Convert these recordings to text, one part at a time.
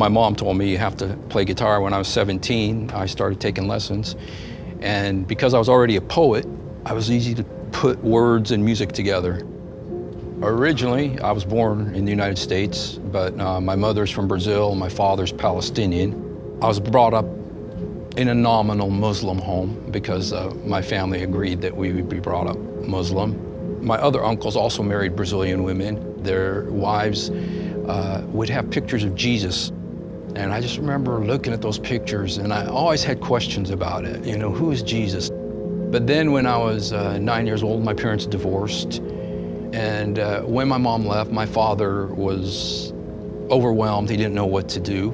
My mom told me you have to play guitar when I was 17. I started taking lessons. And because I was already a poet, I was easy to put words and music together. Originally, I was born in the United States, but uh, my mother's from Brazil, my father's Palestinian. I was brought up in a nominal Muslim home because uh, my family agreed that we would be brought up Muslim. My other uncles also married Brazilian women. Their wives uh, would have pictures of Jesus. And I just remember looking at those pictures and I always had questions about it. You know, who is Jesus? But then when I was uh, nine years old, my parents divorced. And uh, when my mom left, my father was overwhelmed. He didn't know what to do.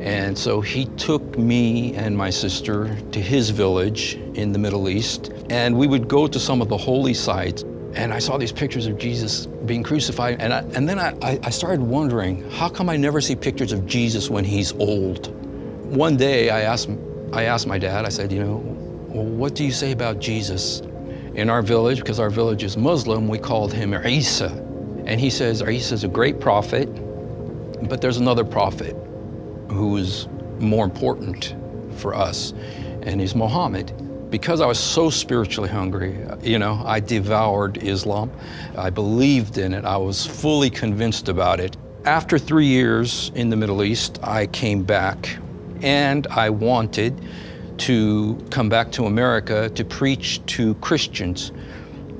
And so he took me and my sister to his village in the Middle East. And we would go to some of the holy sites. And I saw these pictures of Jesus being crucified. And, I, and then I, I started wondering, how come I never see pictures of Jesus when he's old? One day I asked, I asked my dad, I said, you know, well, what do you say about Jesus? In our village, because our village is Muslim, we called him Isa. And he says, Isa is a great prophet, but there's another prophet who is more important for us, and he's Muhammad. Because I was so spiritually hungry, you know, I devoured Islam. I believed in it. I was fully convinced about it. After three years in the Middle East, I came back and I wanted to come back to America to preach to Christians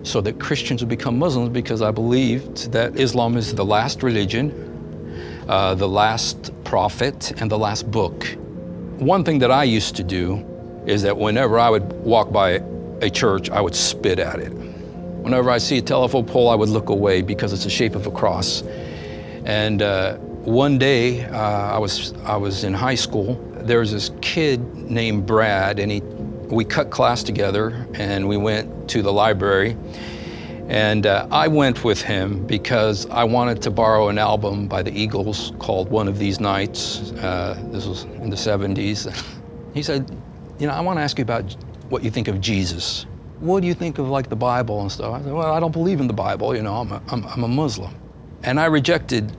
so that Christians would become Muslims because I believed that Islam is the last religion, uh, the last prophet, and the last book. One thing that I used to do is that whenever I would walk by a church, I would spit at it. Whenever I see a telephone pole, I would look away because it's the shape of a cross. And uh, one day, uh, I, was, I was in high school, there was this kid named Brad, and he, we cut class together, and we went to the library. And uh, I went with him because I wanted to borrow an album by the Eagles called One of These Nights. Uh, this was in the 70s. he said, you know, I want to ask you about what you think of Jesus. What do you think of like the Bible and stuff? I said, well, I don't believe in the Bible, you know, I'm a, I'm, I'm a Muslim. And I rejected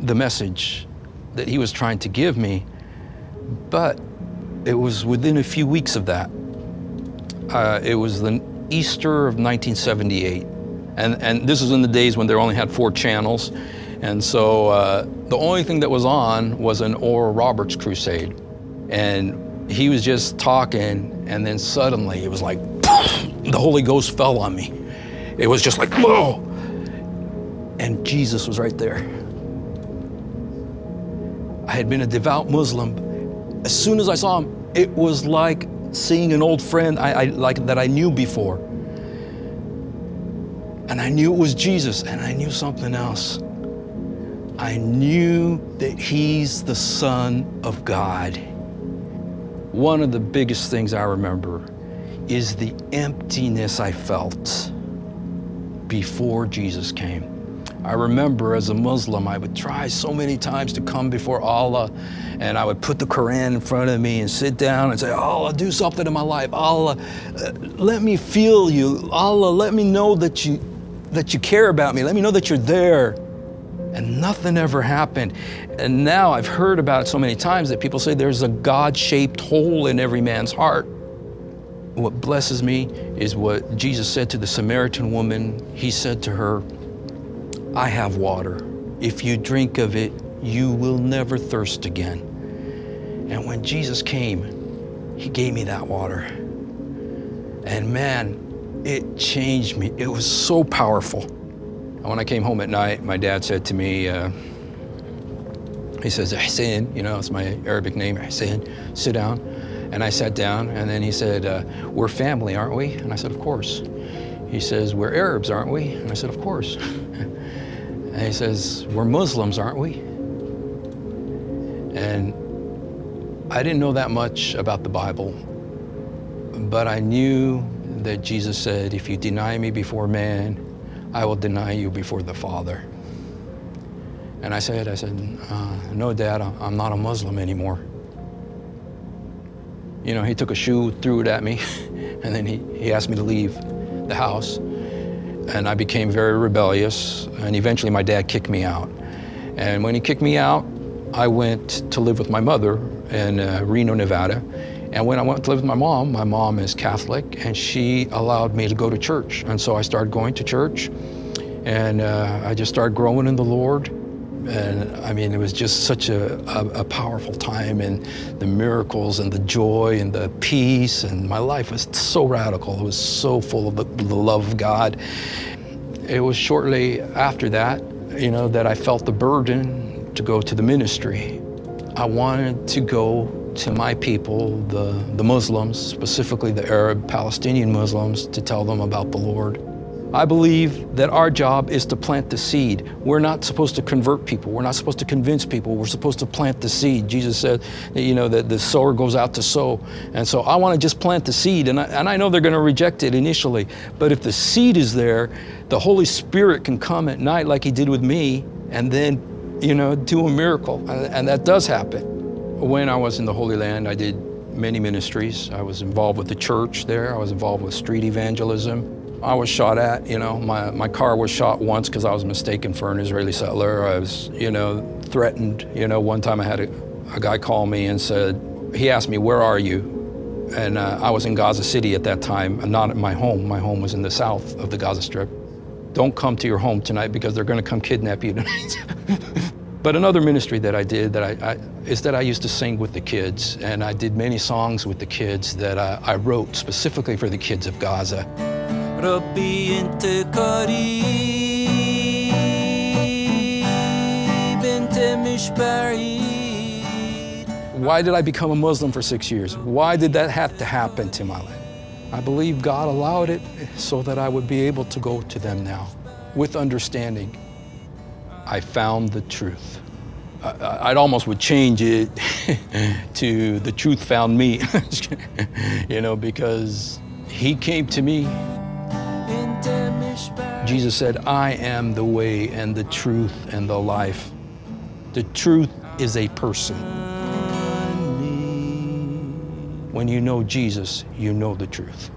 the message that he was trying to give me but it was within a few weeks of that. Uh, it was the Easter of 1978. And, and this was in the days when they only had four channels. And so uh, the only thing that was on was an Oral Roberts crusade. And he was just talking, and then suddenly it was like, the Holy Ghost fell on me. It was just like, whoa. And Jesus was right there. I had been a devout Muslim, as soon as I saw him, it was like seeing an old friend I, I, like that I knew before. And I knew it was Jesus, and I knew something else. I knew that He's the Son of God. One of the biggest things I remember is the emptiness I felt before Jesus came. I remember as a Muslim, I would try so many times to come before Allah and I would put the Quran in front of me and sit down and say, Allah, do something in my life. Allah, uh, let me feel you. Allah, let me know that you, that you care about me. Let me know that you're there. And nothing ever happened. And now I've heard about it so many times that people say there's a God shaped hole in every man's heart. What blesses me is what Jesus said to the Samaritan woman. He said to her, I have water. If you drink of it, you will never thirst again. And when Jesus came, He gave me that water. And man, it changed me. It was so powerful. And when I came home at night, my dad said to me, uh, he says, Hussein, you know, it's my Arabic name, Hussein, sit down. And I sat down, and then he said, uh, We're family, aren't we? And I said, Of course. He says, We're Arabs, aren't we? And I said, Of course. and he says, We're Muslims, aren't we? And I didn't know that much about the Bible, but I knew that Jesus said, If you deny me before man, I will deny you before the Father. And I said, I said, uh, no, Dad, I'm not a Muslim anymore. You know, he took a shoe, threw it at me, and then he, he asked me to leave the house. And I became very rebellious, and eventually my dad kicked me out. And when he kicked me out, I went to live with my mother in uh, Reno, Nevada. And when I went to live with my mom, my mom is Catholic, and she allowed me to go to church. And so I started going to church, and uh, I just started growing in the Lord. And I mean, it was just such a, a, a, powerful time, and the miracles, and the joy, and the peace, and my life was so radical. It was so full of the, the love of God. It was shortly after that, you know, that I felt the burden to go to the ministry. I wanted to go to my people, the, the Muslims, specifically the Arab Palestinian Muslims, to tell them about the Lord. I believe that our job is to plant the seed. We're not supposed to convert people. We're not supposed to convince people. We're supposed to plant the seed. Jesus said, you know, that the sower goes out to sow. And so I want to just plant the seed. And I, and I know they're going to reject it initially. But if the seed is there, the Holy Spirit can come at night like he did with me and then, you know, do a miracle. And, and that does happen. When I was in the Holy Land, I did many ministries. I was involved with the church there. I was involved with street evangelism. I was shot at, you know, my, my car was shot once because I was mistaken for an Israeli settler. I was, you know, threatened. You know, one time I had a, a guy call me and said, he asked me, where are you? And uh, I was in Gaza City at that time, not at my home. My home was in the south of the Gaza Strip. Don't come to your home tonight because they're going to come kidnap you tonight. But another ministry that I did that I, I, is that I used to sing with the kids, and I did many songs with the kids that I, I wrote specifically for the kids of Gaza. Why did I become a Muslim for six years? Why did that have to happen to my life? I believe God allowed it so that I would be able to go to them now with understanding I found the truth. I, would almost would change it to the truth found me, you know, because he came to me Jesus said, I am the way and the truth and the life. The truth is a person. When you know Jesus, you know the truth.